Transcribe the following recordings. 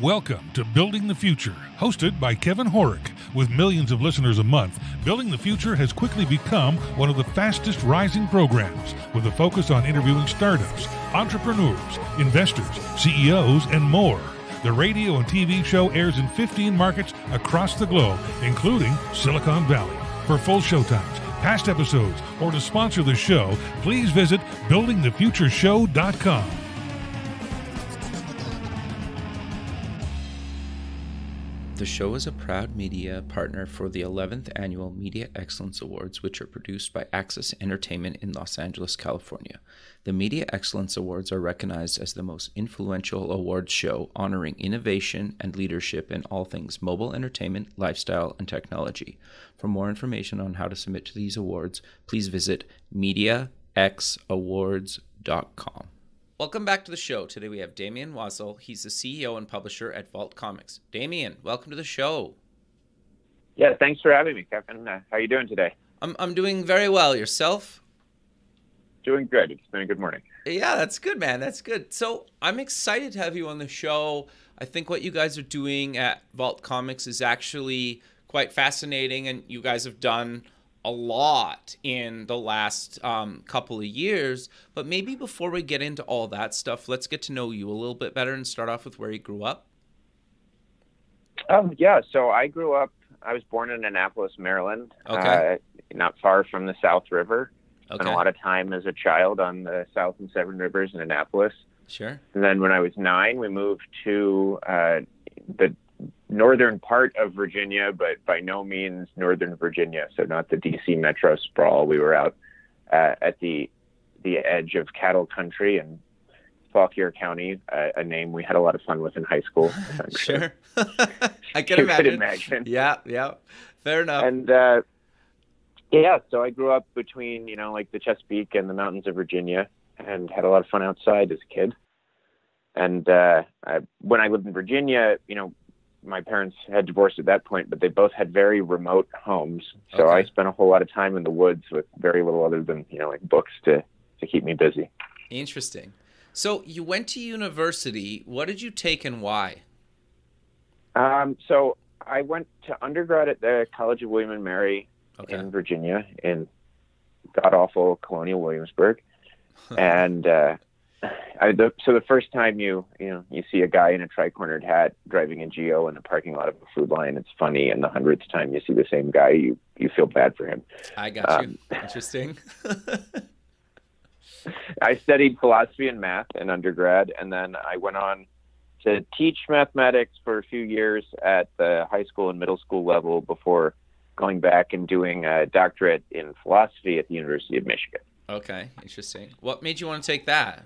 Welcome to Building the Future, hosted by Kevin Horek. With millions of listeners a month, Building the Future has quickly become one of the fastest rising programs with a focus on interviewing startups, entrepreneurs, investors, CEOs, and more. The radio and TV show airs in 15 markets across the globe, including Silicon Valley. For full showtimes, past episodes, or to sponsor the show, please visit buildingthefutureshow.com. The show is a proud media partner for the 11th Annual Media Excellence Awards, which are produced by Access Entertainment in Los Angeles, California. The Media Excellence Awards are recognized as the most influential awards show honoring innovation and leadership in all things mobile entertainment, lifestyle, and technology. For more information on how to submit to these awards, please visit MediaXAwards.com. Welcome back to the show. Today we have Damian Wassel. He's the CEO and publisher at Vault Comics. Damian, welcome to the show. Yeah, thanks for having me, Kevin. Uh, how are you doing today? I'm, I'm doing very well. Yourself? Doing good. It's been a good morning. Yeah, that's good, man. That's good. So I'm excited to have you on the show. I think what you guys are doing at Vault Comics is actually quite fascinating, and you guys have done a lot in the last um, couple of years. But maybe before we get into all that stuff, let's get to know you a little bit better and start off with where you grew up. Um, yeah, so I grew up. I was born in Annapolis, Maryland, Okay. uh, not far from the South River. Spent a lot of time as a child on the South and Severn Rivers in Annapolis. Sure. And then when I was nine, we moved to uh, the northern part of Virginia, but by no means northern Virginia. So not the D.C. metro sprawl. We were out uh, at the the edge of cattle country in Fauquier County, uh, a name we had a lot of fun with in high school. Sure. I can imagine. could imagine. Yeah, yeah. Fair enough. And uh, yeah, so I grew up between you know like the Chesapeake and the mountains of Virginia, and had a lot of fun outside as a kid. And uh, I, when I lived in Virginia, you know, my parents had divorced at that point, but they both had very remote homes. So Okay. I spent a whole lot of time in the woods with very little other than you know like books to to keep me busy. Interesting. So you went to university. What did you take and why? Um, so I went to undergrad at the College of William and Mary Okay. in Virginia in god awful colonial Williamsburg. and uh, I, the, so the first time you you know you see a guy in a tri-cornered hat driving a geo in the parking lot of a Food Lion, it's funny. And the hundredth time you see the same guy, you you feel bad for him. I got Um, you. Interesting. I studied philosophy and math in undergrad, and then I went on to teach mathematics for a few years at the high school and middle school level before going back and doing a doctorate in philosophy at the University of Michigan. okay. Interesting. What made you want to take that?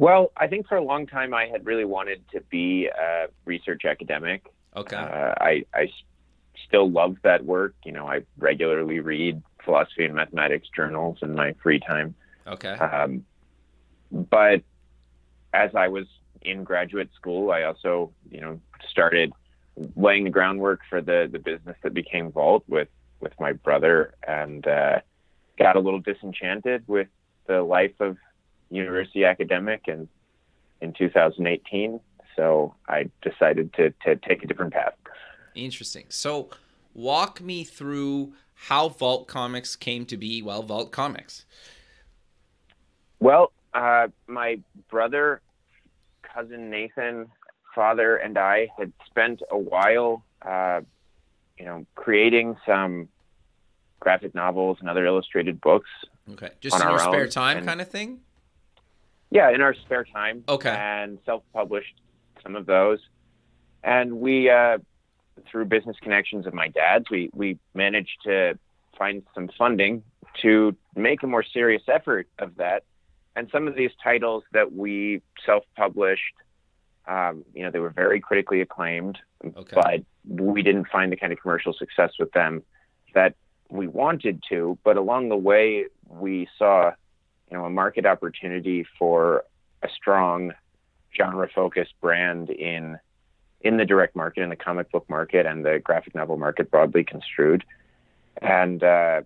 Well, I think for a long time I had really wanted to be a research academic. Okay. Uh, I, I still love that work. You know, I regularly read philosophy and mathematics journals in my free time. okay. Um, but as I was in graduate school, I also, you know, started laying the groundwork for the the business that became Vault with with my brother, and uh, got a little disenchanted with the life of university academic and in 2018. So I decided to to take a different path. Interesting. So, walk me through how Vault Comics came to be. Well, Vault Comics. Well, uh, my brother, cousin Nathan, father, and I had spent a while, uh, you know, creating some graphic novels and other illustrated books. Okay. Just in your our spare time, and- kind of thing. Yeah, in our spare time. Okay. And self-published some of those, and we, uh, through business connections of my dad's, we we managed to find some funding to make a more serious effort of that. And some of these titles that we self-published, um, you know, they were very critically acclaimed, Okay. but we didn't find the kind of commercial success with them that we wanted to. But along the way, we saw, you know, a market opportunity for a strong genre-focused brand in in the direct market, in the comic book market, and the graphic novel market broadly construed. And uh,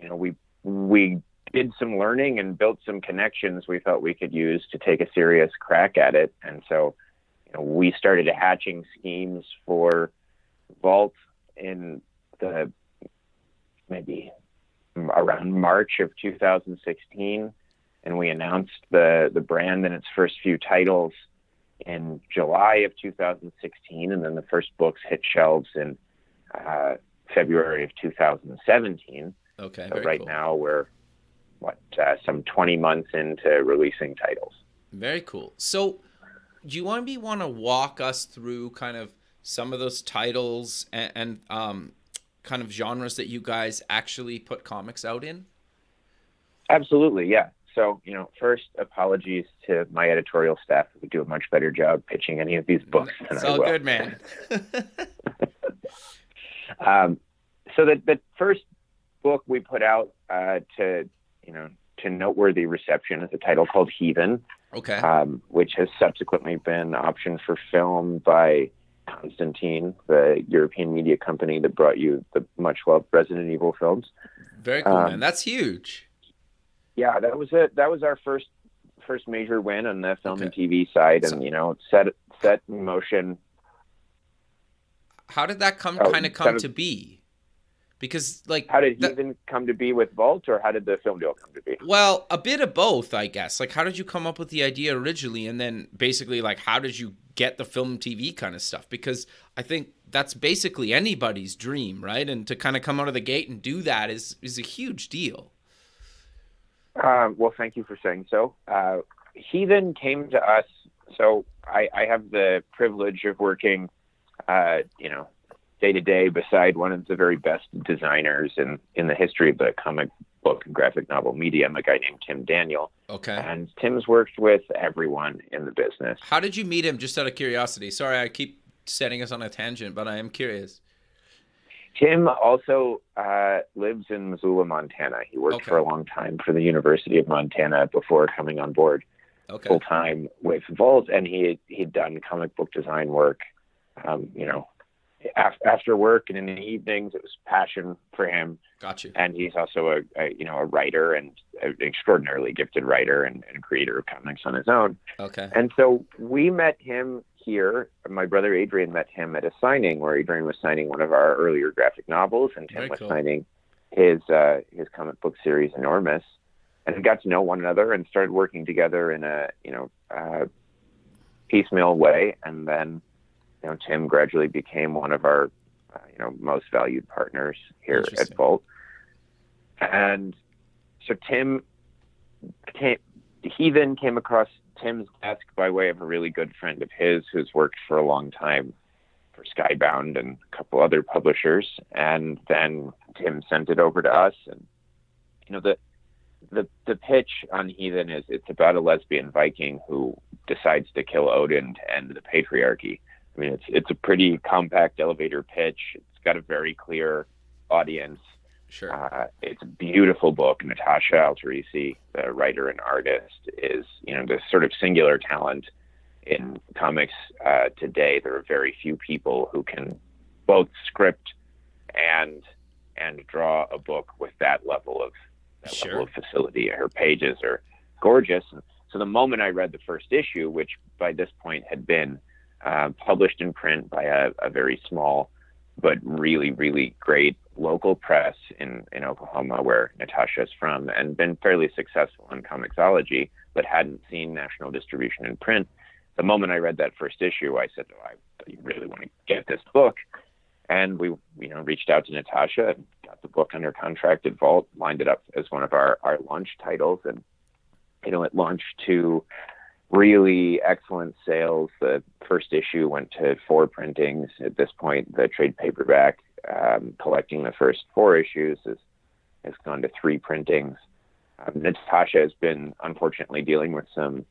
you know, we we did some learning and built some connections we felt we could use to take a serious crack at it. And so, you know, we started hatching schemes for Vault in the maybe around March of 2016, and we announced the the brand and its first few titles in July of 2016, and then the first books hit shelves in uh, February of 2017. Okay. So right cool. now we're what uh, some 20 months into releasing titles. Very cool. So, do you want to want to walk us through kind of some of those titles and, and um, kind of genres that you guys actually put comics out in? Absolutely, yeah. So, you know, first, apologies to my editorial staff who do a much better job pitching any of these books than it's I all will. good, man. um, so the the first book we put out uh, to you know to noteworthy reception is a title called Heathen, okay. um, which has subsequently been optioned for film by Constantin, the European media company that brought you the much loved Resident Evil films. Very cool, um, man. That's huge. Yeah, that was it. That was our first first major win on the film and TV side, So- and you know set set in motion. How did that come Oh, kind of come to be? Because like How did that- Heathen come to be with Vault, or how did the film deal come to be? Well, a bit of both, I guess. Like, how did you come up with the idea originally, and then basically, like, how did you get the film TV kind of stuff? Because I think that's basically anybody's dream, right? And to kind of come out of the gate and do that is is a huge deal. Um, well, thank you for saying so. Uh, Heathen came to us. So I, I have the privilege of working, uh, you know, day to day beside one of the very best designers in, in the history of the comic book and graphic novel medium, a guy named Tim Daniel. Okay. And Tim's worked with everyone in the business. How did you meet him? Just out of curiosity. Sorry, I keep setting us on a tangent, but I am curious. Tim also uh, lives in Missoula, Montana. He worked Okay. for a long time for the University of Montana before coming on board. Okay. full time with Vault, and he he'd done comic book design work. Um, you know, after work and in the evenings, it was passion for him. Got you. And he's also a, a you know a writer and an extraordinarily gifted writer and, and creator of comics on his own. Okay. And so we met him here. My brother Adrian met him at a signing where Adrian was signing one of our earlier graphic novels, and Tim Very was cool. signing his uh, his comic book series Enormous, and we got to know one another and started working together in a you know uh, piecemeal way. And then you know Tim gradually became one of our uh, you know most valued partners here at. Vault. And so Tim came, he then came across Tim's desk by way of a really good friend of his who's worked for a long time for Skybound and a couple other publishers. And then Tim sent it over to us. And, you know, the, the, the pitch on Heathen is it's about a lesbian Viking who decides to kill Odin to end the patriarchy. I mean, it's, it's a pretty compact elevator pitch. It's got a very clear audience. Sure. Uh, it's a beautiful book. Natasha Alterici, the writer and artist, is you know this sort of singular talent in comics uh, today. There are very few people who can both script and and draw a book with that level of that Sure. level of facility. Her pages are gorgeous. And so the moment I read the first issue, which by this point had been uh, published in print by a, a very small but really, really great local press in, in Oklahoma, where Natasha is from, and been fairly successful in comiXology, but hadn't seen national distribution in print. The moment I read that first issue, I said, oh, I really want to get this book. And we, you know, reached out to Natasha and got the book under contract at Vault, lined it up as one of our, our launch titles. And, you know, it launched to really excellent sales. The first issue went to four printings. At this point, the trade paperback, um, collecting the first four issues, has, has gone to three printings. Um, Natasha has been unfortunately dealing with some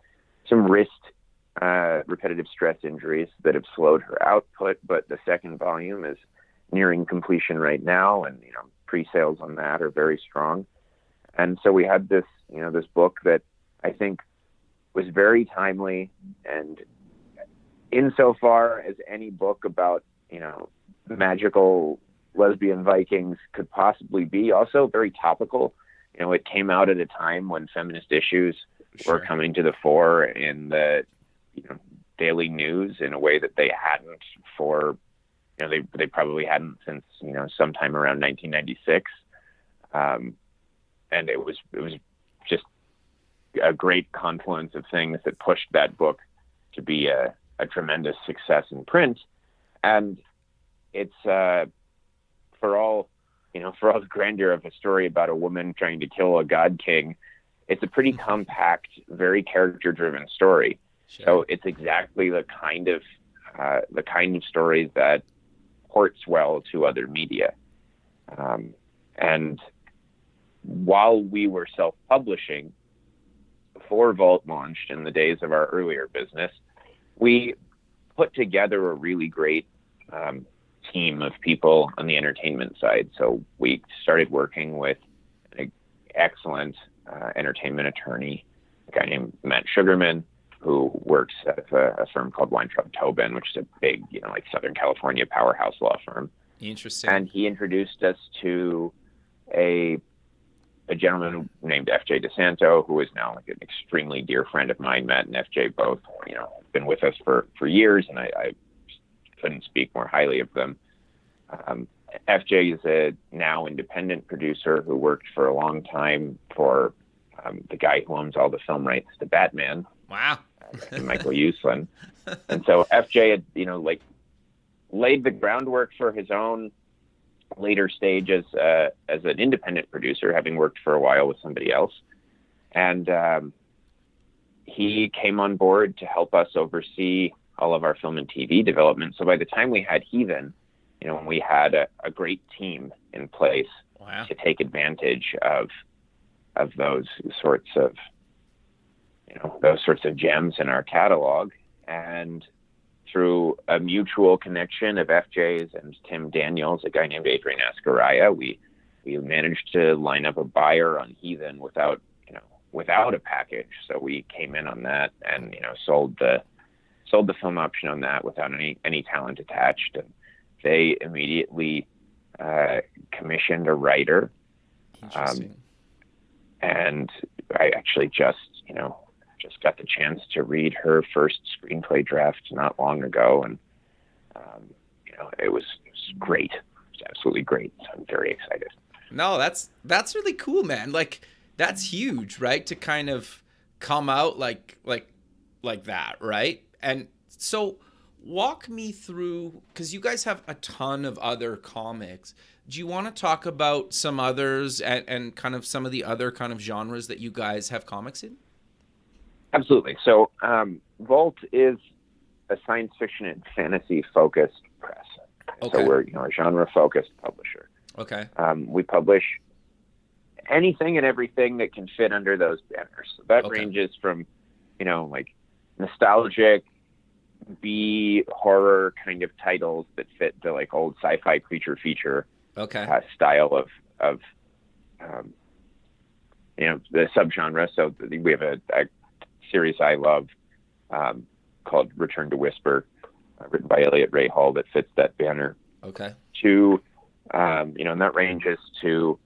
some wrist uh, repetitive stress injuries that have slowed her output, but the second volume is nearing completion right now, and you know pre-sales on that are very strong. And so we had this, you know, this book that I think was very timely. And insofar as any book about you know magical lesbian vikings could possibly be also very topical. You know it came out at a time when feminist issues Sure. were coming to the fore in the you know daily news in a way that they hadn't for you know they they probably hadn't since you know sometime around 1996 um, and it was it was just a great confluence of things that pushed that book to be a, a tremendous success in print and it's uh, for all you know for all the grandeur of a story about a woman trying to kill a god king it's a pretty compact very character driven story sure. so it's exactly the kind of uh, the kind of story that ports well to other media. Um, and while we were self publishing, before Vault launched in the days of our earlier business, we put together a really great um, team of people on the entertainment side. So we started working with an excellent uh, entertainment attorney, a guy named Matt Sugarman, who works at a, a firm called Weintraub Tobin, which is a big, you know, like Southern California powerhouse law firm. Interesting. And he introduced us to a a gentleman named FJ DeSanto, who is now like an extremely dear friend of mine. Matt and FJ both, you know, been with us for for years, and I, I couldn't speak more highly of them. Um, FJ is a now independent producer who worked for a long time for um, the guy who owns all the film rights to Batman. Wow. Michael Uslan. And so FJ had, you know, like laid the groundwork for his own later stage as uh, as an independent producer, having worked for a while with somebody else, and um, he came on board to help us oversee all of our film and TV development. So by the time we had Heathen, you know, we had a, a great team in place wow. to take advantage of of those sorts of you know those sorts of gems in our catalog and through a mutual connection of FJ's and Tim Daniel's, a guy named Adrian Askarieh, we we managed to line up a buyer on Heathen without you know without a package. So we came in on that and you know sold the sold the film option on that without any any talent attached. And they immediately uh, commissioned a writer. Um, and I actually just you know just got the chance to read her first screenplay draft not long ago, and um, you know it was, it was great. It was absolutely great. So I'm very excited. No, that's that's really cool, man. Like that's huge, right? To kind of come out like like like that, right? And so walk me through because you guys have a ton of other comics. Do you want to talk about some others and, and kind of some of the other kind of genres that you guys have comics in? Absolutely. So, um, Vault is a science fiction and fantasy focused press. Okay. So we're you know a genre focused publisher. Okay. Um, we publish anything and everything that can fit under those banners. So that okay. ranges from you know like nostalgic B horror kind of titles that fit the like old sci-fi creature feature okay. uh, style of of um, you know the subgenre. So we have a, a series I love um, called Return to Whisper, uh, written by Elliot Rahal, that fits that banner. Okay. To, um, you know, and that ranges to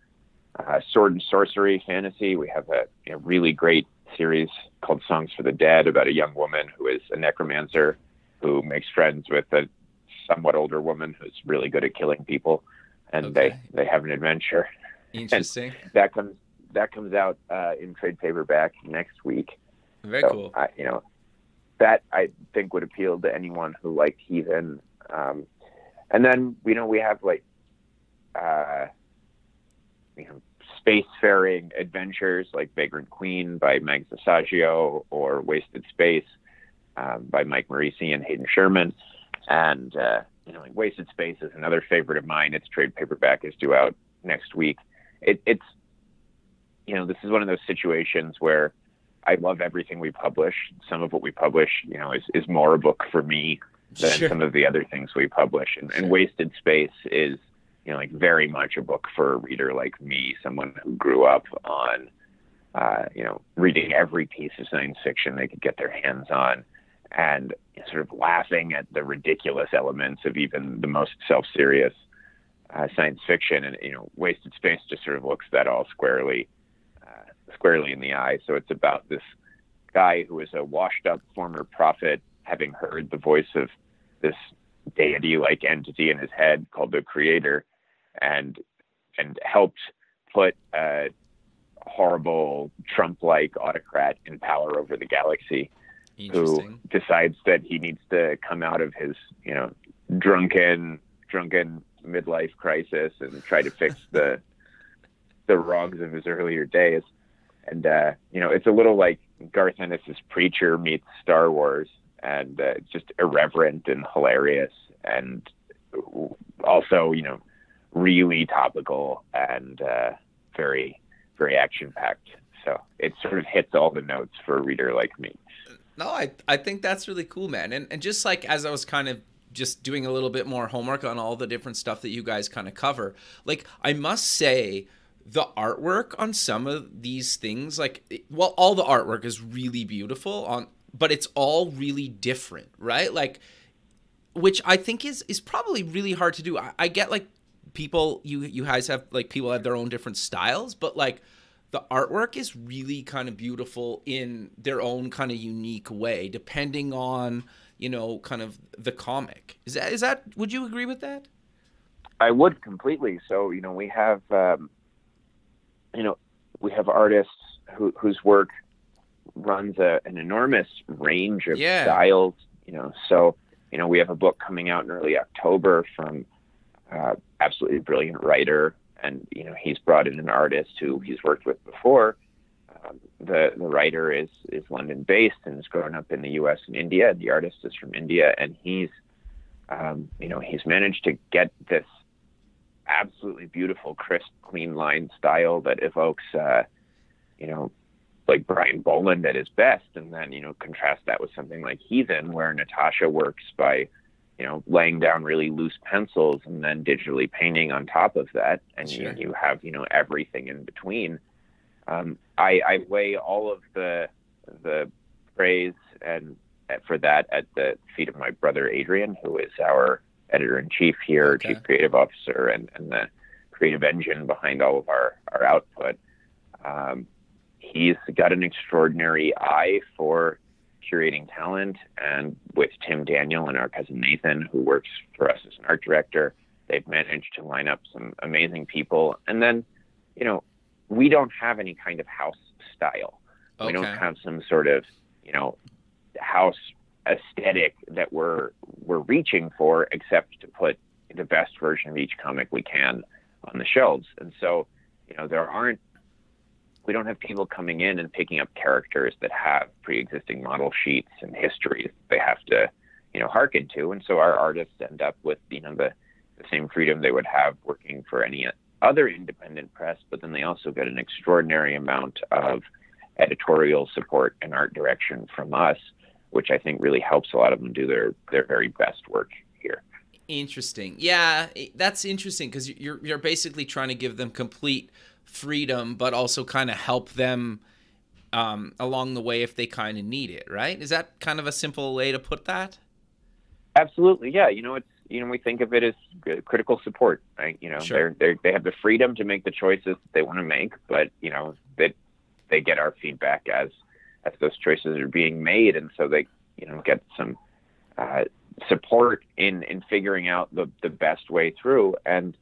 uh, sword and sorcery fantasy. We have a know, really great series called Songs for the Dead about a young woman who is a necromancer who makes friends with a somewhat older woman who's really good at killing people, and okay. they they have an adventure. Interesting. And that comes that comes out uh, in trade paperback next week. Very so, cool. I, you know, that I think would appeal to anyone who liked Heathen. Um, and then you know we have like, uh, you know, spacefaring adventures like Vagrant Queen by Mags Visaggio or Wasted Space um, by Mike Moreci and Hayden Sherman. And uh, you know, like Wasted Space is another favorite of mine. Its trade paperback is due out next week. It, it's you know, this is one of those situations where I love everything we publish. Some of what we publish, you know, is, is more a book for me than sure. some of the other things we publish. And, and Wasted Space is, you know, like very much a book for a reader like me, someone who grew up on, uh, you know, reading every piece of science fiction they could get their hands on and sort of laughing at the ridiculous elements of even the most self-serious uh, science fiction. And, you know, Wasted Space just sort of looks that all squarely squarely in the eye. So it's about this guy who is a washed up former prophet having heard the voice of this deity like entity in his head called the creator and and helped put a horrible Trump like autocrat in power over the galaxy who decides that he needs to come out of his, you know, drunken drunken midlife crisis and try to fix the the wrongs of his earlier days. And uh, you know, it's a little like Garth Ennis's Preacher meets Star Wars, and uh, just irreverent and hilarious, and also you know, really topical and uh, very very action packed. So it sort of hits all the notes for a reader like me. No, I I think that's really cool, man. And and just like as I was kind of just doing a little bit more homework on all the different stuff that you guys kind of cover, like I must say the artwork on some of these things like well all the artwork is really beautiful on but it's all really different right? Like which i think is is probably really hard to do. I, I, get like people you you guys have like people have their own different styles but like the artwork is really kind of beautiful in their own kind of unique way depending on you know kind of the comic. Is that is that would you agree with that? I would completely. So you know we have um, you know we have artists who, whose work runs a, an enormous range of yeah. styles you know so you know we have a book coming out in early october from uh, absolutely brilliant writer and you know he's brought in an artist who he's worked with before. Um, the the writer is is London based and has grown up in the U.S. and India. The artist is from India, and he's um, you know he's managed to get this absolutely beautiful, crisp, clean line style that evokes uh, you know like Brian Bolland at his best, and then you know contrast that with something like Heathen, where Natasha works by you know, laying down really loose pencils and then digitally painting on top of that, and sure. you, you have you know everything in between. Um, I, I weigh all of the the praise and uh, for that at the feet of my brother Adrian, who is our editor in chief here, okay. chief creative officer, and, and the creative engine behind all of our our output. Um, he's got an extraordinary eye for curating talent and with Tim Daniel and our cousin Nathan, who works for us as an art director, they've managed to line up some amazing people. And then, you know, we don't have any kind of house style. Okay. We don't have some sort of, you know, house aesthetic that we're we're reaching for, except to put the best version of each comic we can on the shelves. And so, you know, there aren't we don't have people coming in and picking up characters that have pre-existing model sheets and histories they have to, you know, hearken to. And so our artists end up with, you know, the, the same freedom they would have working for any other independent press, but then they also get an extraordinary amount of editorial support and art direction from us, which I think really helps a lot of them do their, their very best work here. Interesting. Yeah, that's interesting because you're you're basically trying to give them complete freedom, but also kind of help them um, along the way if they kind of need it, right? Is that kind of a simple way to put that? Absolutely, yeah. You know, it's you know we think of it as critical support, right? You know, sure. they're, they they have the freedom to make the choices that they want to make, but you know that they, they get our feedback as as those choices are being made, and so they you know get some uh, support in in figuring out the the best way through and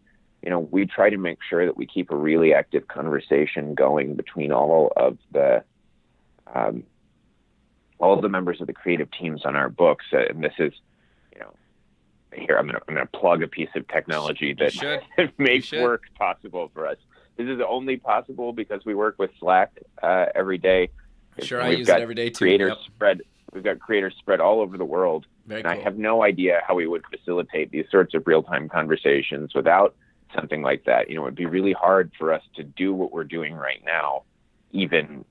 you know, we try to make sure that we keep a really active conversation going between all of the um, all of the members of the creative teams on our books. Uh, and this is, you know, here I'm gonna I'm gonna plug a piece of technology that, makes work possible for us. This is only possible because we work with Slack uh, every day. Sure, I use it every day too. Creators yep. spread. We've got creators spread all over the world, Very and cool. I have no idea how we would facilitate these sorts of real-time conversations without something like that. You know, it'd be really hard for us to do what we're doing right now, even,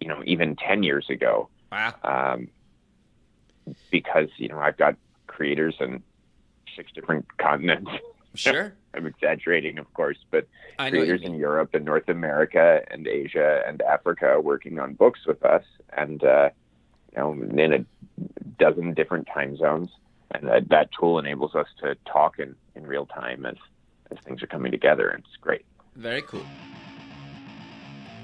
you know, even 10 years ago. Wow. Um, because, you know, I've got creators in six different continents. Sure. I'm exaggerating, of course, but creators in Europe and North America and Asia and Africa working on books with us and, uh, you know, in a dozen different time zones. And that, that tool enables us to talk in, in real time as, as things are coming together. And it's great. Very cool.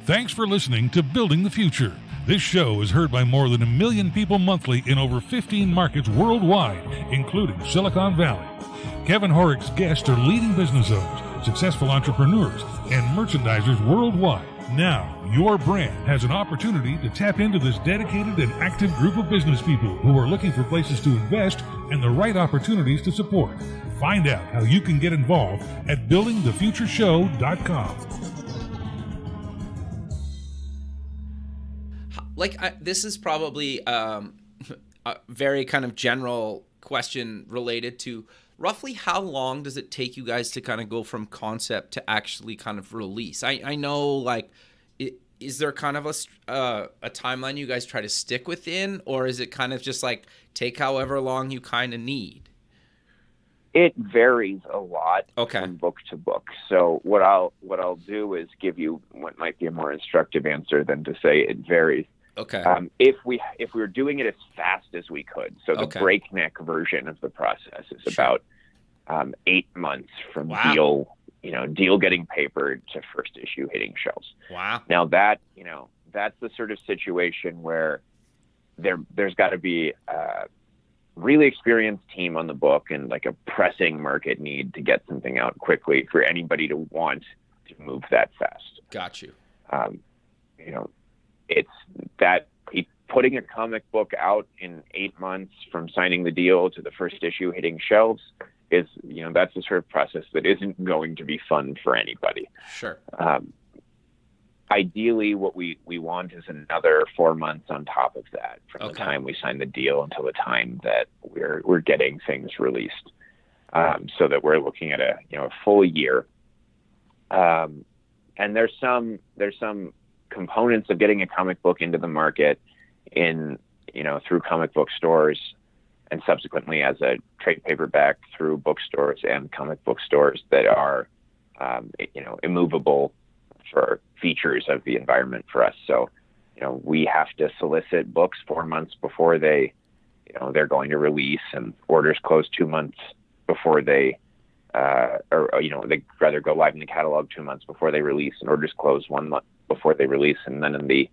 Thanks for listening to Building the Future. This show is heard by more than a million people monthly in over 15 markets worldwide, including Silicon Valley. Kevin Horek's guests are leading business owners, successful entrepreneurs, and merchandisers worldwide. Now, your brand has an opportunity to tap into this dedicated and active group of business people who are looking for places to invest and the right opportunities to support. Find out how you can get involved at buildingthefutureshow.com. Like, I, this is probably um, a very kind of general question related to roughly how long does it take you guys to kind of go from concept to actually kind of release? I, I know like it, is there kind of a uh, a timeline you guys try to stick within, or is it kind of just like take however long you kind of need? It varies a lot okay. from book to book. So what I'll what I'll do is give you what might be a more instructive answer than to say it varies. Okay. Um, if we if we were doing it as fast as we could, so the Okay. breakneck version of the process is Sure. about um, eight months from Wow. deal, you know, deal getting papered to first issue hitting shelves. wow. Now that you know that's the sort of situation where there there's got to be a really experienced team on the book and like a pressing market need to get something out quickly for anybody to want to move that fast Got you. um, you know, it's that putting a comic book out in eight months from signing the deal to the first issue hitting shelves is, you know, that's the sort of process that isn't going to be fun for anybody. Sure. Um, ideally, what we, we want is another four months on top of that from the time we sign the deal until the time that we're we're getting things released, um, so that we're looking at a you know a full year. Um, and there's some there's some components of getting a comic book into the market in you know through comic book stores and subsequently as a trade paperback through bookstores and comic book stores that are um, you know immovable for features of the environment for us. So you know we have to solicit books four months before they you know they're going to release and orders close two months before they uh, or you know they rather go live in the catalog two months before they release and orders close one month before they release. And then in the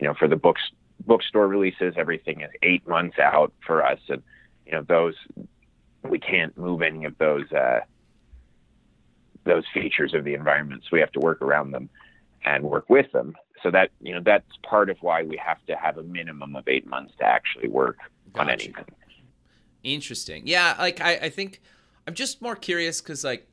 you know for the books bookstore releases everything is eight months out for us. And you know those we can't move any of those uh, those features of the environment. So we have to work around them and work with them. So that you know that's part of why we have to have a minimum of eight months to actually work on anything. Interesting. Yeah, like I, I think I'm just more curious because like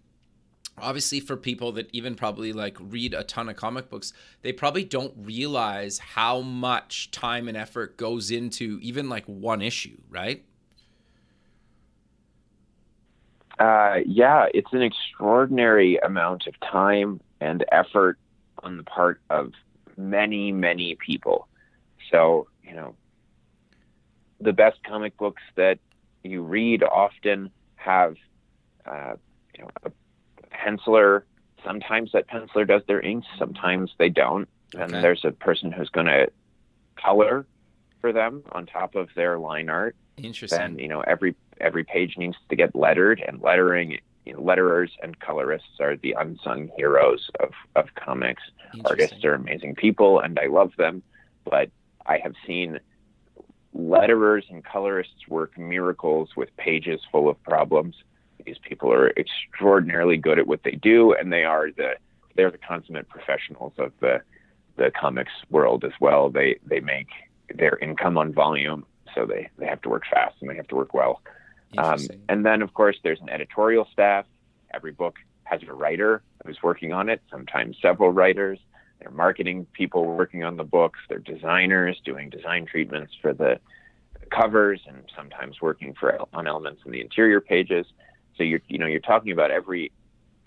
obviously for people that even probably like read a ton of comic books, they probably don't realize how much time and effort goes into even like one issue, right? Uh, yeah, it's an extraordinary amount of time and effort on the part of many, many people. So, you know, the best comic books that you read often have, uh, you know, a penciler. Sometimes that penciler does their inks, sometimes they don't. And there's a person who's going to color for them on top of their line art Interesting. then you know every every page needs to get lettered and lettering you know, letterers and colorists are the unsung heroes of, of comics artists are amazing people and i love them but i have seen letterers and colorists work miracles with pages full of problems these people are extraordinarily good at what they do and they are the they're the consummate professionals of the the comics world as well they they make their income on volume so they they have to work fast and they have to work well um, and then, of course, there's an editorial staff. Every book has a writer who's working on it, sometimes several writers. There are marketing people working on the books. There are designers doing design treatments for the covers and sometimes working for on elements in the interior pages. So you're you know you're talking about every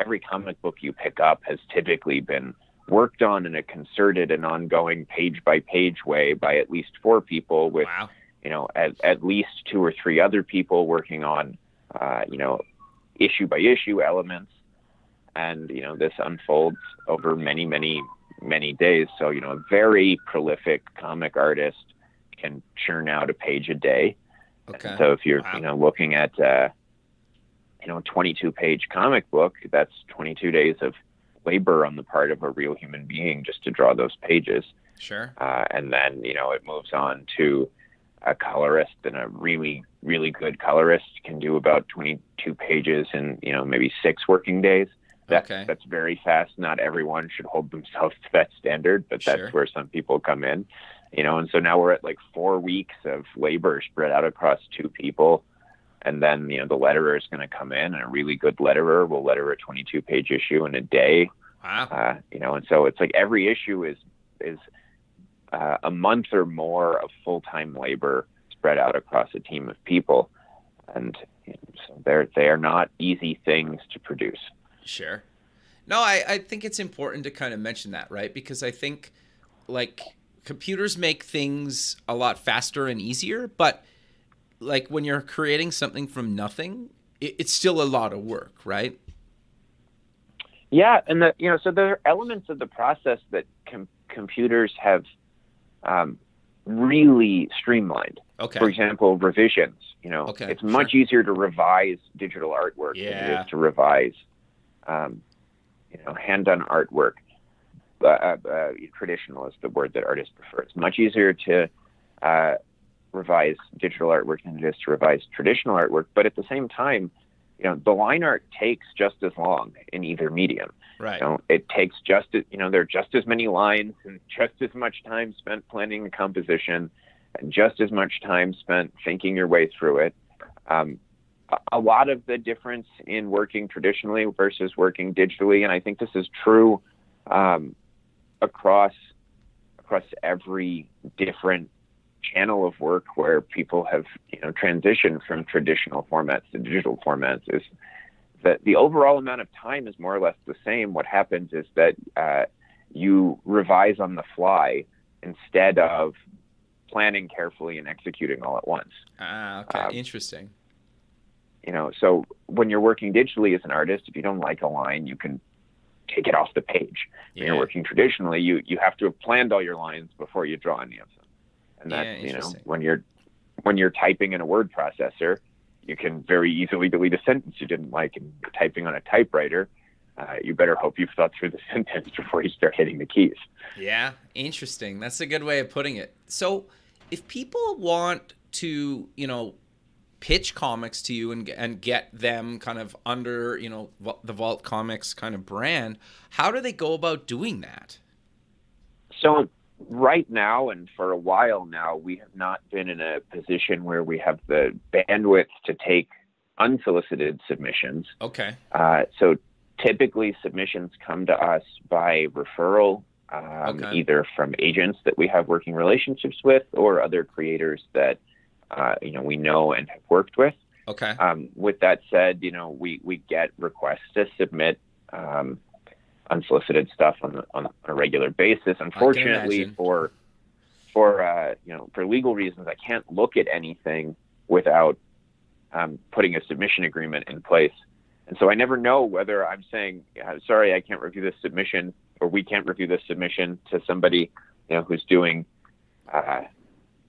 every comic book you pick up has typically been worked on in a concerted and ongoing page by page way by at least four people with wow. you know, at, at least two or three other people working on, uh, you know, issue by issue elements. And, you know, this unfolds over many, many, many days. So, you know, a very prolific comic artist can churn out a page a day. Okay. So if you're, Wow. you know, looking at, uh, you know, a 22 page comic book, that's 22 days of labor on the part of a real human being just to draw those pages. Sure. Uh, and then, you know, it moves on to a colorist and a really, really good colorist can do about 22 pages in, you know, maybe six working days. That's, Okay. that's very fast. Not everyone should hold themselves to that standard, but that's Sure. where some people come in, you know, and so now we're at like four weeks of labor spread out across two people. And then, you know, the letterer is going to come in and a really good letterer will letter a 22 page issue in a day Wow. uh, you know, and so it's like every issue is is uh, a month or more of full time labor spread out across a team of people, and you know, so they're they are not easy things to produce. Sure. No, I, I think it's important to kind of mention that, right? Because I think like computers make things a lot faster and easier, but like when you're creating something from nothing, it, it's still a lot of work, right? Yeah, and the you know, so there are elements of the process that com- computers have um, really streamlined. Okay. For example, revisions. You know, Okay, it's much easier to revise digital artwork than it Yeah. is to revise, um, you know, hand-done artwork. Uh, uh, traditional is the word that artists prefer. It's much easier to uh, revise digital artwork than it is to revise traditional artwork. But at the same time, you know, the line art takes just as long in either medium. Right. You know, it takes just as, you know there are just as many lines and just as much time spent planning the composition, and just as much time spent thinking your way through it. Um, a- a lot of the difference in working traditionally versus working digitally, and I think this is true um, across across every different channel of work where people have you know transitioned from traditional formats to digital formats is that the overall amount of time is more or less the same. What happens is that uh, you revise on the fly instead of planning carefully and executing all at once. Ah, okay. Um, Interesting. You know, so when you're working digitally as an artist, if you don't like a line, you can take it off the page. When Yeah. you're working traditionally, you you have to have planned all your lines before you draw any of them. And Yeah, you know when you're when you're typing in a word processor, you can very easily delete a sentence you didn't like, and you're typing on a typewriter. Uh, you better hope you've thought through the sentence before you start hitting the keys. Yeah, interesting. That's a good way of putting it. So, if people want to, you know, pitch comics to you and and get them kind of under, you know, the Vault Comics kind of brand, how do they go about doing that? So right now and for a while now, we have not been in a position where we have the bandwidth to take unsolicited submissions. Okay. Uh, so typically submissions come to us by referral, um, Okay. either from agents that we have working relationships with or other creators that uh, you know we know and have worked with. Okay. Um, with that said, you know we we get requests to submit um, unsolicited stuff on, the, on a regular basis. Unfortunately, for for uh, you know for legal reasons, I can't look at anything without um, putting a submission agreement in place. And so I never know whether I'm saying, uh, sorry, I can't review this submission, or we can't review this submission to somebody, you know, who's doing uh,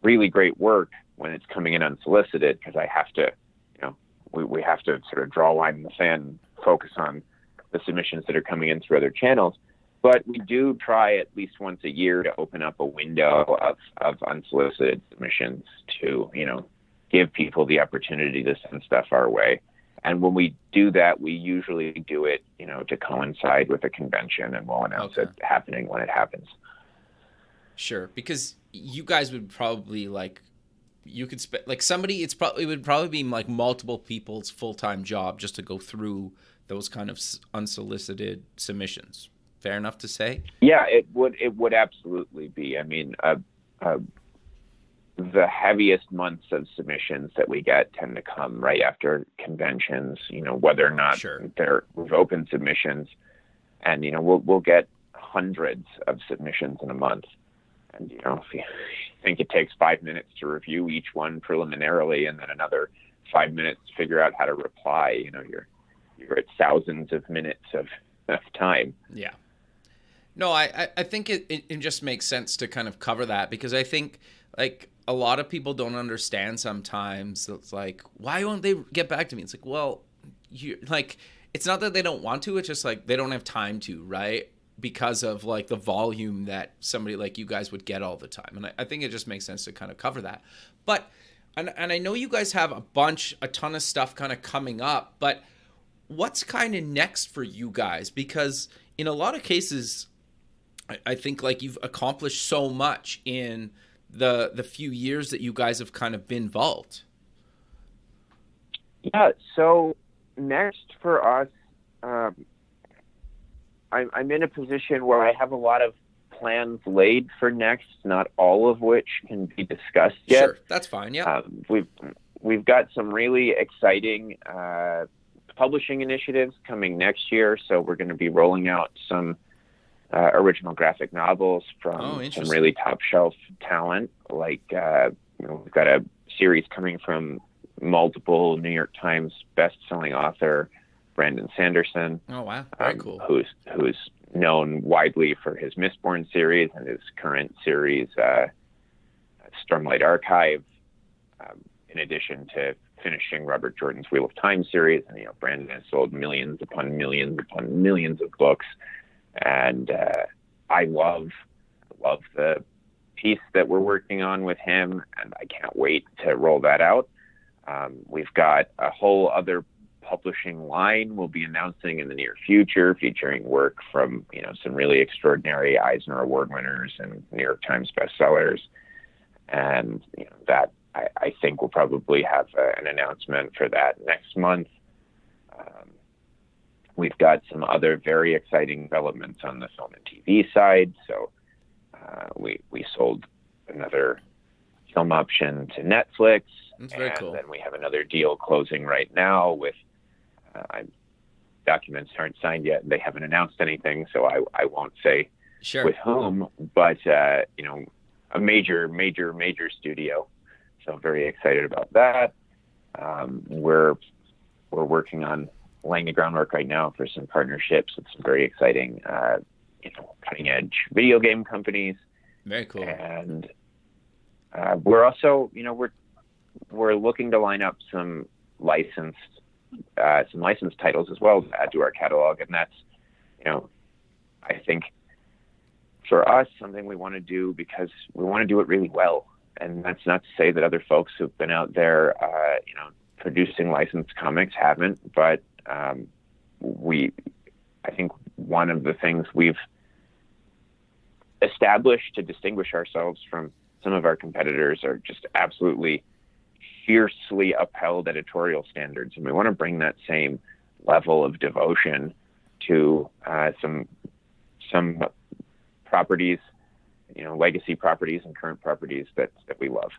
really great work when it's coming in unsolicited, because I have to, you know, we, we have to sort of draw a line in the sand and focus on the submissions that are coming in through other channels. But we do try at least once a year to open up a window of, of unsolicited submissions to, you know, give people the opportunity to send stuff our way. And when we do that, we usually do it, you know, to coincide with a convention, and we'll announce Okay. it happening when it happens. Sure, because you guys would probably like you could spend like somebody it's probably it would probably be like multiple people's full-time job just to go through those kind of unsolicited submissions. Fair enough to say? Yeah, it would. It would absolutely be. I mean, uh, uh, the heaviest months of submissions that we get tend to come right after conventions. You know, whether or not Sure. they're we've opened submissions, and you know we'll we'll get hundreds of submissions in a month. And you know, if you think it takes five minutes to review each one preliminarily, and then another five minutes to figure out how to reply, you know, you're you're at thousands of minutes of, of time. Yeah. No, I, I- think it, it, it just makes sense to kind of cover that because I think like a lot of people don't understand sometimes. It's like, why won't they get back to me? It's like, well, you like it's not that they don't want to, it's just like they don't have time to, right? Because of like the volume that somebody like you guys would get all the time. And I, I think it just makes sense to kind of cover that. But and, and I know you guys have a bunch, a ton of stuff kind of coming up, but what's kind of next for you guys? Because in a lot of cases, I, I think like you've accomplished so much in the the few years that you guys have kind of been Vault. Yeah. So next for us, um, I'm, I'm in a position where I have a lot of plans laid for next, not all of which can be discussed yet. Sure, that's fine. Yeah. Um, we've we've got some really exciting uh, publishing initiatives coming next year, so we're going to be rolling out some uh, original graphic novels from oh, some really top shelf talent. Like uh, you know, we've got a series coming from multiple New York Times best-selling author Brandon Sanderson. Oh wow, very um, cool. Who's who's known widely for his Mistborn series and his current series, uh, Stormlight Archive. Um, in addition to finishing Robert Jordan's Wheel of Time series, and you know Brandon has sold millions upon millions upon millions of books and uh, I love love the piece that we're working on with him, and I can't wait to roll that out. Um, we've got a whole other publishing line we'll be announcing in the near future, featuring work from you know some really extraordinary Eisner Award winners and New York Times bestsellers, and you know, that I, I think we'll probably have a, an announcement for that next month. Um, We've got some other very exciting developments on the film and TV side. So uh, we we sold another film option to Netflix, That's and cool. then we have another deal closing right now with. Uh, documents aren't signed yet, and they haven't announced anything, so I I won't say sure. with whom, but uh, you know, a major major major studio. So very excited about that. Um, we're we're working on laying the groundwork right now for some partnerships with some very exciting, uh, you know, cutting edge video game companies. Very cool. And uh, we're also, you know, we're we're looking to line up some licensed uh, some licensed titles as well to add to our catalog, and that's, you know, I think for us something we want to do because we want to do it really well. And that's not to say that other folks who've been out there, uh, you know, producing licensed comics haven't, but um, we, I think one of the things we've established to distinguish ourselves from some of our competitors are just absolutely fiercely upheld editorial standards, and we want to bring that same level of devotion to uh, some some properties, you know, legacy properties and current properties that that we love.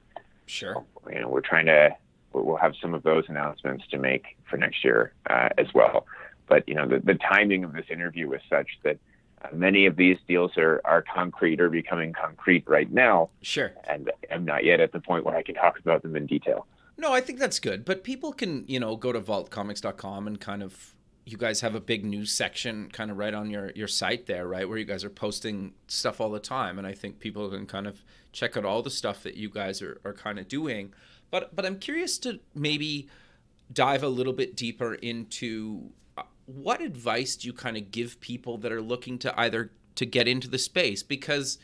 Sure. You know, we're trying to we'll have some of those announcements to make for next year uh, as well. But you know, the, the timing of this interview was such that uh, many of these deals are, are concrete or becoming concrete right now. Sure. And I'm not yet at the point where I can talk about them in detail. No, I think that's good. But people can, you know, go to vaultcomics.com and kind of you guys have a big news section kind of right on your your site there, right? Where you guys are posting stuff all the time. And I think people can kind of check out all the stuff that you guys are, are kind of doing. But but I'm curious to maybe dive a little bit deeper into uh, what advice do you kind of give people that are looking to either to get into the space because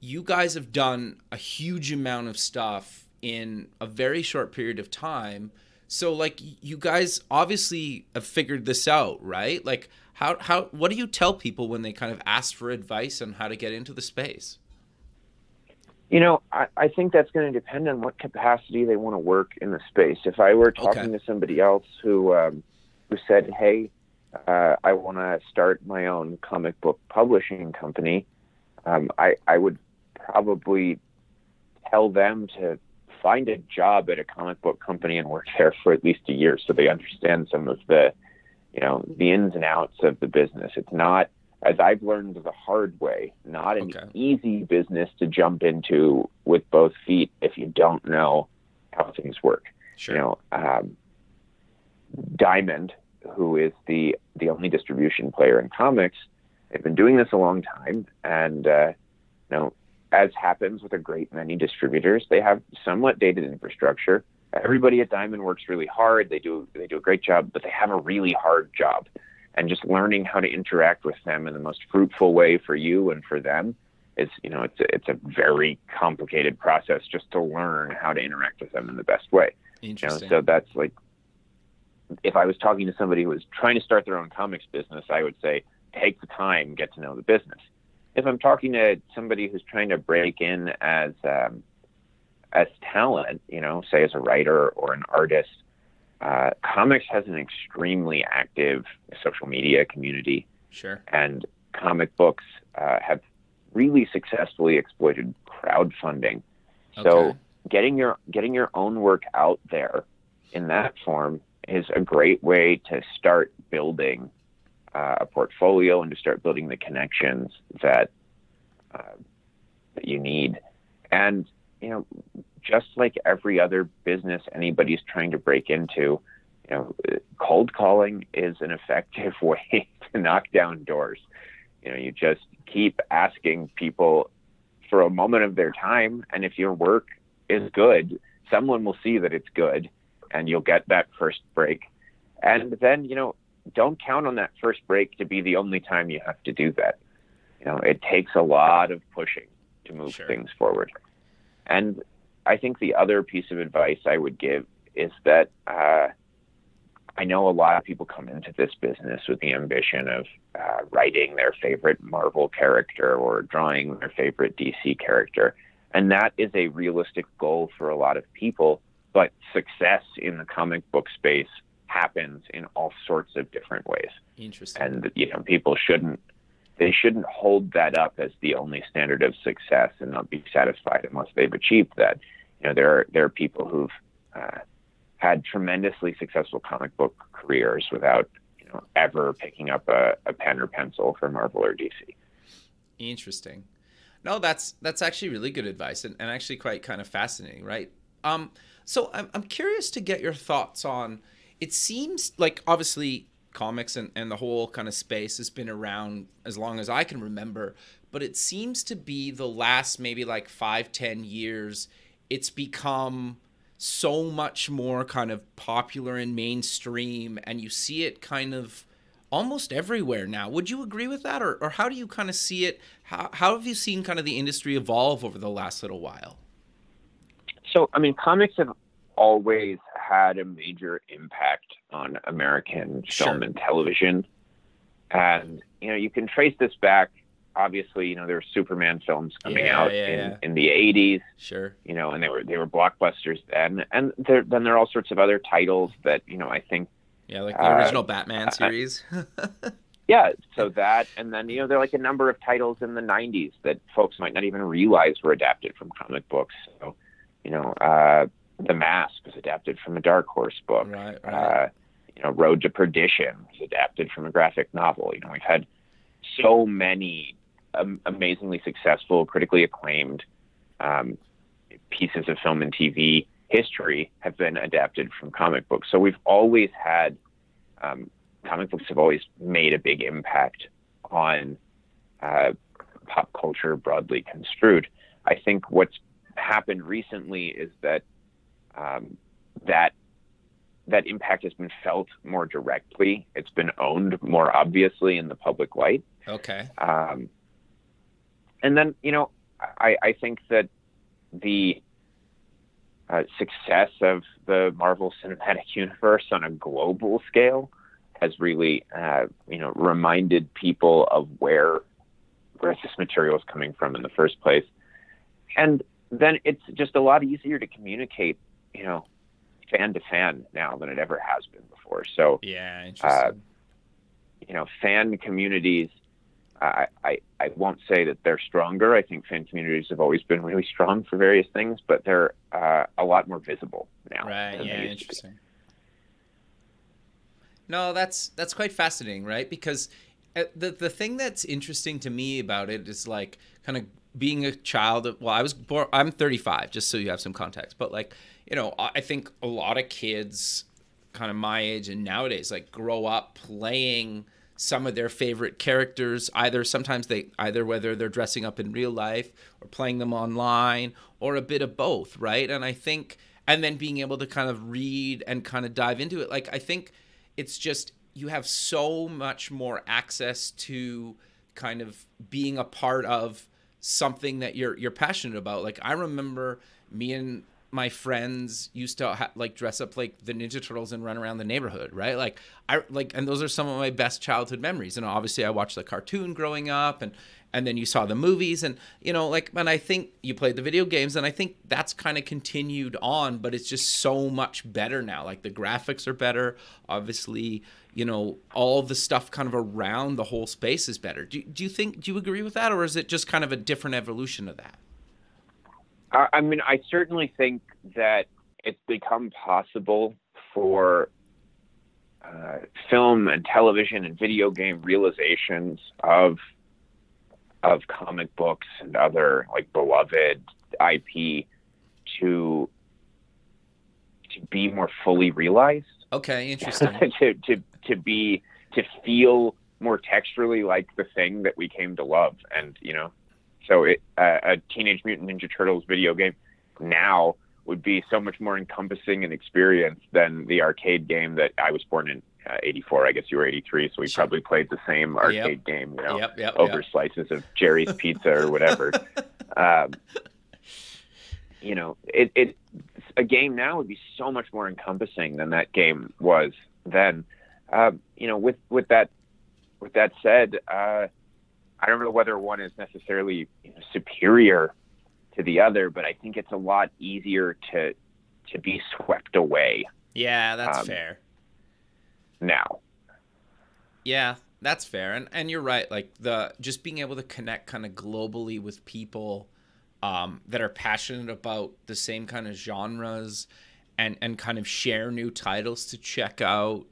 you guys have done a huge amount of stuff in a very short period of time. So like you guys obviously have figured this out, right? Like how how what do you tell people when they kind of ask for advice on how to get into the space? You know, I, I think that's going to depend on what capacity they want to work in the space. If I were talking okay. to somebody else who um, who said, "Hey, uh, I want to start my own comic book publishing company," um, I I would probably tell them to find a job at a comic book company and work there for at least a year, so they understand some of the you know the ins and outs of the business. It's not as I've learned the hard way, not an okay. easy business to jump into with both feet if you don't know how things work. Sure. You know, um, Diamond, who is the the only distribution player in comics, they've been doing this a long time, and uh, you know, as happens with a great many distributors, they have somewhat dated infrastructure. everybody at Diamond works really hard. They do they do a great job, but they have a really hard job. And just learning how to interact with them in the most fruitful way for you and for them is, you know, it's a, it's a very complicated process just to learn how to interact with them in the best way. Interesting. You know, so that's like, if I was talking to somebody who was trying to start their own comics business, I would say, take the time, get to know the business. If I'm talking to somebody who's trying to break in as um, as talent, you know, say as a writer or an artist, uh, comics has an extremely active social media community. Sure. And comic books uh, have really successfully exploited crowdfunding. Okay. So getting your getting your own work out there in that form is a great way to start building uh, a portfolio and to start building the connections that uh, that you need. And you know, just like every other business anybody's trying to break into, you know, cold calling is an effective way to knock down doors. You know, you just keep asking people for a moment of their time, and if your work is good, someone will see that it's good, and you'll get that first break. And then, you know, don't count on that first break to be the only time you have to do that. You know, it takes a lot of pushing to move Sure. things forward. And I think the other piece of advice I would give is that uh, I know a lot of people come into this business with the ambition of uh, writing their favorite Marvel character or drawing their favorite DC character. And that is a realistic goal for a lot of people. But success in the comic book space happens in all sorts of different ways Interesting. and you know people shouldn't they shouldn't hold that up as the only standard of success and not be satisfied unless they've achieved that you know there are there are people who've uh, had tremendously successful comic book careers without you know ever picking up a, a pen or pencil for Marvel or DC Interesting. No, that's that's actually really good advice and, and actually quite kind of fascinating, right? Um, so I'm I'm curious to get your thoughts on. It seems like obviously comics and, and the whole kind of space has been around as long as I can remember, but it seems to be the last maybe like five ten years, it's become so much more kind of popular and mainstream, and you see it kind of almost everywhere now. Would you agree with that, or, or how do you kind of see it? How, how have you seen kind of the industry evolve over the last little while? so I mean comics have always had a major impact on American Sure. film and television. And, you know, you can trace this back. Obviously, you know, there were Superman films coming Yeah, out yeah, in, yeah. in the 80s, Sure. you know, and they were they were blockbusters then. And there, then there are all sorts of other titles that, you know, I think, Yeah, like the Uh, original Batman series. yeah, so that, and then, you know, there are like a number of titles in the 90s that folks might not even realize were adapted from comic books. So, you know, uh, The Mask was adapted from a Dark Horse book. right, right. uh, you know, Road to Perdition was adapted from a graphic novel. You know, we've had so many um, amazingly successful, critically acclaimed um, pieces of film and TV history have been adapted from comic books. So we've always had um, comic books have always made a big impact on uh, pop culture broadly construed. I think what's happened recently is that um, that that impact has been felt more directly. It's been owned more obviously in the public light. okay. Um, and then, you know, I, I think that the uh, success of the Marvel Cinematic Universe on a global scale has really, uh, you know, reminded people of where where this material is coming from in the first place. And then it's just a lot easier to communicate, you know, fan to fan now than it ever has been before. So, Yeah, interesting. you know, fan communities, I, I, I won't say that they're stronger. I think fan communities have always been really strong for various things, but they're uh, a lot more visible now. right. Yeah, used to be. interesting. No, that's that's quite fascinating, right? Because uh, the the thing that's interesting to me about it is like kind of being a child. Of, well, I was born. I'm 35, just so you have some context. But like, you know, I think a lot of kids, kind of my age and nowadays, like grow up playing some of their favorite characters. Either sometimes they either whether they're dressing up in real life or playing them online or a bit of both, right? And I think and then being able to kind of read and kind of dive into it. Like I think it's just you have so much more access to kind of being a part of something that you're you're passionate about. Like I remember me and my friends used to ha- like dress up like the Ninja Turtles and run around the neighborhood, right? Like I like, and those are some of my best childhood memories. And obviously, I watched the cartoon growing up, and and then you saw the movies, and you know, like, and I think you played the video games, and I think that's kind of continued on, but it's just so much better now. Like the graphics are better, obviously. You know, all the stuff kind of around the whole space is better. Do, do you think? Do you agree with that, or is it just kind of a different evolution of that? I mean, I certainly think that it's become possible for uh, film and television and video game realizations of of comic books and other like beloved IP to to be more fully realized. Okay, interesting. to to to be to feel more texturally like the thing that we came to love, and you know, so it, uh, a Teenage Mutant Ninja Turtles video game now would be so much more encompassing and experience than the arcade game that I was born in uh, 84. I guess you were 83, so we sure. probably played the same arcade yep. game, you know, yep, yep, over slices of Jerry's Pizza or whatever. um, you know, it, it a game now would be so much more encompassing than that game was then. Um, you know, with with that with that said, uh, I don't know whether one is necessarily you know, superior to the other, but I think it's a lot easier to to be swept away. Yeah, that's um, fair. Now. Yeah, that's fair. And and you're right. Like the just being able to connect kind of globally with people um, that are passionate about the same kind of genres and and kind of share new titles to check out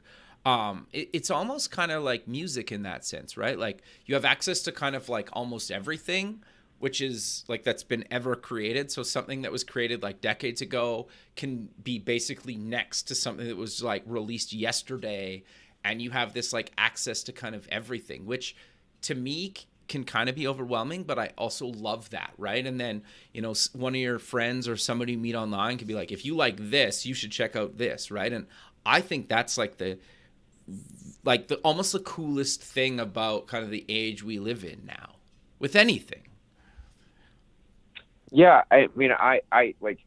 um, it, it's almost kind of like music in that sense, right? Like you have access to kind of like almost everything, which is like that's been ever created. So something that was created like decades ago can be basically next to something that was like released yesterday, and you have this like access to kind of everything, which to me can kind of be overwhelming, but I also love that, right? And then, you know, one of your friends or somebody you meet online can be like, if you like this, you should check out this, right? And I think that's like the like the almost the coolest thing about kind of the age we live in now with anything. Yeah i mean i i like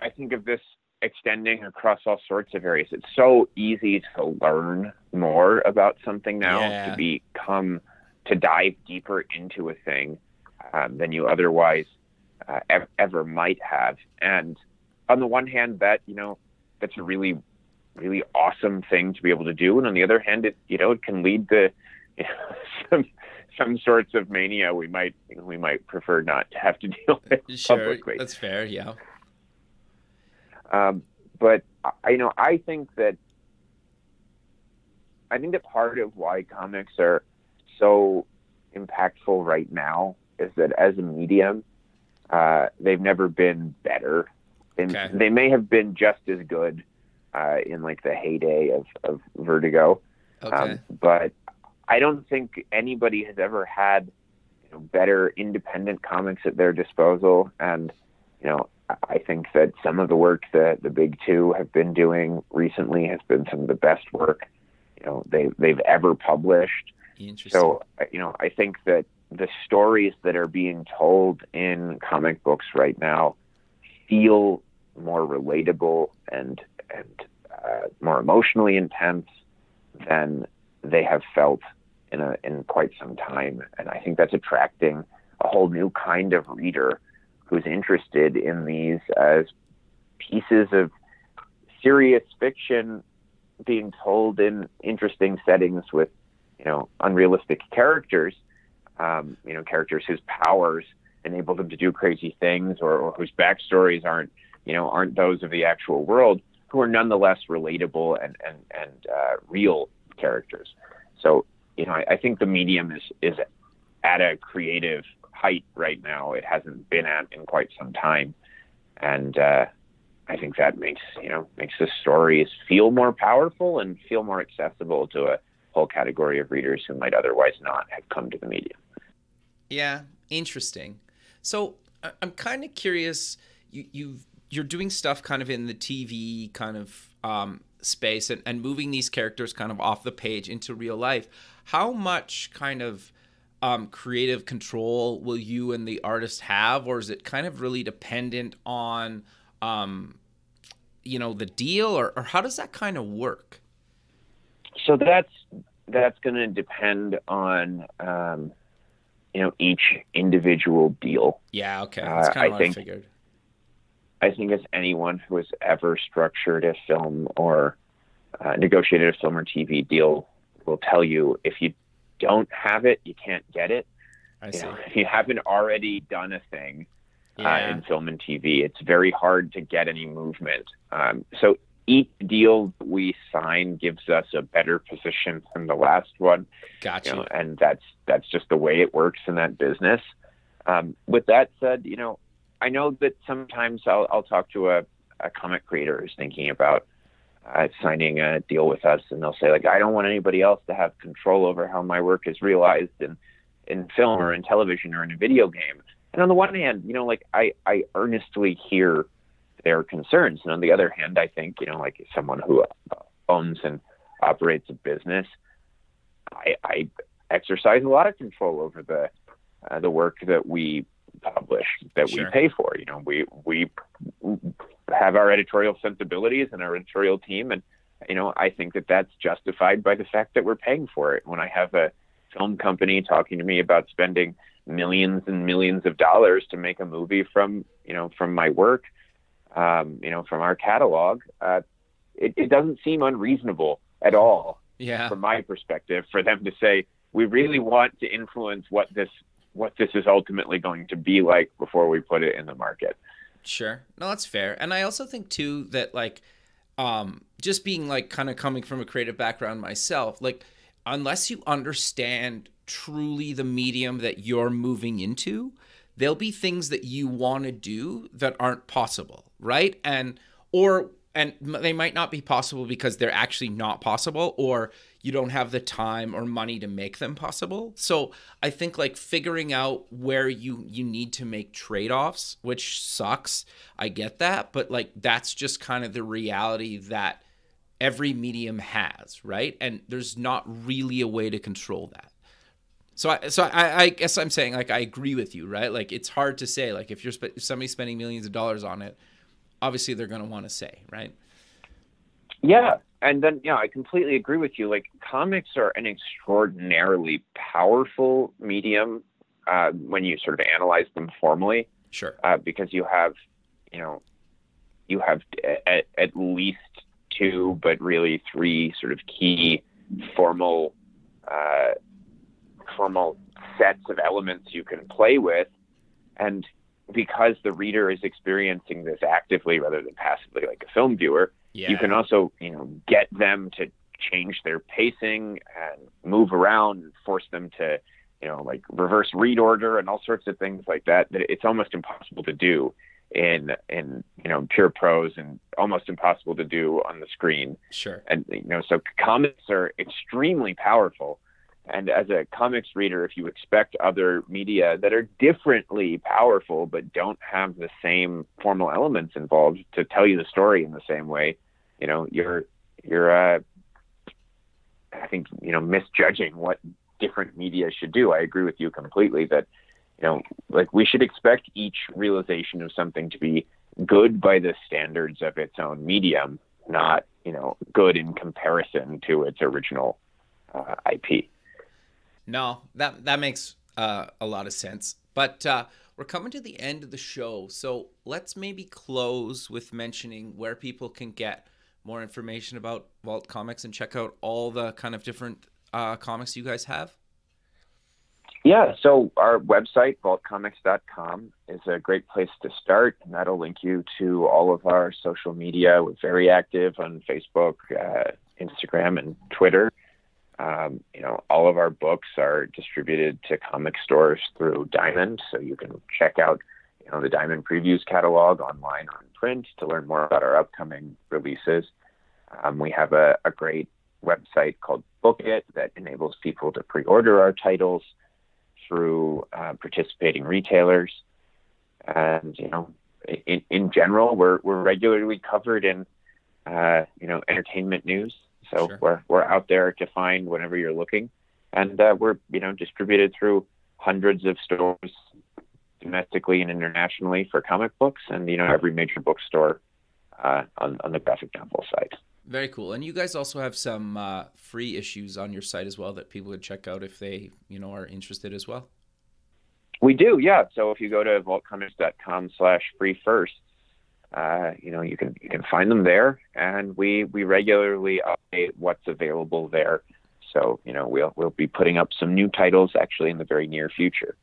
i think of this extending across all sorts of areas. It's so easy to learn more about something now yeah. to become to dive deeper into a thing um, than you otherwise uh, ever, ever might have. And on the one hand that you know that's a really really awesome thing to be able to do. And on the other hand, it you know it can lead to you know, some some sorts of mania we might we might prefer not to have to deal with sure, publicly. That's fair, yeah. Um, but I, you know, I think that I think that part of why comics are so impactful right now is that as a medium, uh, they've never been better. And okay. they may have been just as good uh, in like the heyday of, of Vertigo. Okay. Um, but I don't think anybody has ever had you know, better independent comics at their disposal. And, you know, I think that some of the work that the big two have been doing recently has been some of the best work, you know, they, they've ever published. So, you know, I think that the stories that are being told in comic books right now feel more relatable and and uh, more emotionally intense than they have felt in a in quite some time. And I think that's attracting a whole new kind of reader who's interested in these as pieces of serious fiction being told in interesting settings with you know unrealistic characters um, you know characters whose powers enable them to do crazy things or, or whose backstories aren't you know aren't those of the actual world who are nonetheless relatable and and and uh, real characters. So you know, I, I, think the medium is is at a creative height right now. It hasn't been at in quite some time, and uh, I think that makes you know makes the stories feel more powerful and feel more accessible to a whole category of readers who might otherwise not have come to the medium. Yeah, interesting. So I'm kind of curious. You, you've you're doing stuff kind of in the TV kind of um, space and, and moving these characters kind of off the page into real life. How much kind of um, creative control will you and the artist have, or is it kind of really dependent on, um, you know, the deal, or, or how does that kind of work? So that's that's going to depend on um, you know each individual deal. Yeah, okay, that's kind of uh, what think, I figured. I think as anyone who has ever structured a film or uh, negotiated a film or TV deal will tell you, if you don't have it, you can't get it. I see. You know, if you haven't already done a thing uh, yeah. uh, in film and TV, it's very hard to get any movement. Um, so each deal we sign gives us a better position than the last one. Gotcha. You know, and that's that's just the way it works in that business. Um, with that said, you know, I know that sometimes I'll, I'll talk to a, a comic creator who's thinking about uh, signing a deal with us, and they'll say like, I don't want anybody else to have control over how my work is realized in in film or in television or in a video game. And on the one hand, you know, like I I earnestly hear their concerns, and on the other hand, I think you know, like someone who owns and operates a business, I, I exercise a lot of control over the uh, the work that we publish that sure. we pay for. You know, we we have our editorial sensibilities and our editorial team, and you know, I think that that's justified by the fact that we're paying for it. When I have a film company talking to me about spending millions and millions of dollars to make a movie from you know from my work, um, you know, from our catalog, uh, it, it doesn't seem unreasonable at all. Yeah. From my perspective, for them to say we really want to influence what this what this is ultimately going to be like before we put it in the market. Sure. No, that's fair. And I also think too that like um just being like kind of coming from a creative background myself, like unless you understand truly the medium that you're moving into, there'll be things that you want to do that aren't possible, right? And or and they might not be possible because they're actually not possible or you don't have the time or money to make them possible. So i think like figuring out where you you need to make trade-offs which sucks i get that but like that's just kind of the reality that every medium has right? And there's not really a way to control that. So I, so I, I guess I'm saying like I agree with you, right? Like it's hard to say like if you're sp- if somebody's spending millions of dollars on it, obviously they're going to want to say, right? Yeah. And then, yeah, I completely agree with you. Like, comics are an extraordinarily powerful medium uh, when you sort of analyze them formally. Sure. Uh, because you have, you know, you have at, at least two, but really three sort of key formal, uh, formal sets of elements you can play with. And because the reader is experiencing this actively rather than passively like a film viewer, yeah. you can also, you know, get them to change their pacing and move around and force them to, you know, like reverse read order and all sorts of things like that that it's almost impossible to do in in you know pure prose and almost impossible to do on the screen. Sure. And you know, so comics are extremely powerful and as a comics reader, if you expect other media that are differently powerful but don't have the same formal elements involved to tell you the story in the same way, you know, you're you're uh, I think you know misjudging what different media should do. I agree with you completely that you know, like we should expect each realization of something to be good by the standards of its own medium, not you know good in comparison to its original uh, IP. No, that that makes uh, a lot of sense. But uh, we're coming to the end of the show, so let's maybe close with mentioning where people can get more information about Vault Comics and check out all the kind of different uh, comics you guys have. Yeah, so our website, vaultcomics.com, is a great place to start, and that'll link you to all of our social media. We're very active on Facebook, uh, Instagram, and Twitter. Um, you know, all of our books are distributed to comic stores through Diamond, so you can check out, you know, the Diamond Previews catalog online or in print to learn more about our upcoming releases. Um, we have a, a, great website called Book It that enables people to pre-order our titles through uh, participating retailers. And you know, in, in general, we're we're regularly covered in uh, you know entertainment news. So sure. we're we're out there to find whenever you're looking, and uh, we're you know distributed through hundreds of stores domestically and internationally for comic books, and you know every major bookstore uh, on on the graphic novel side. Very cool. And you guys also have some uh, free issues on your site as well that people would check out if they you know are interested as well. We do, yeah. So if you go to vaultcomics.com slash free first, uh, you know, you can you can find them there, and we we regularly update what's available there. So you know, we'll we'll be putting up some new titles actually in the very near future.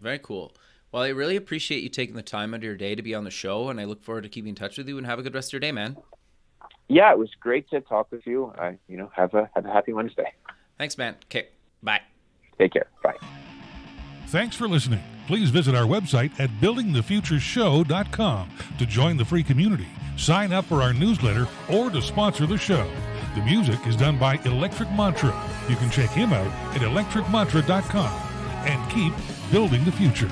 Very cool. Well, I really appreciate you taking the time out of your day to be on the show, and I look forward to keeping in touch with you. And have a good rest of your day, man. Yeah, it was great to talk with you. I, you know, have a have a happy Wednesday. Thanks, man. Okay, bye. Take care. Bye. Thanks for listening. Please visit our website at buildingthefutureshow.com to join the free community, sign up for our newsletter, or to sponsor the show. The music is done by Electric Mantra. You can check him out at electricmantra.com and keep building the future.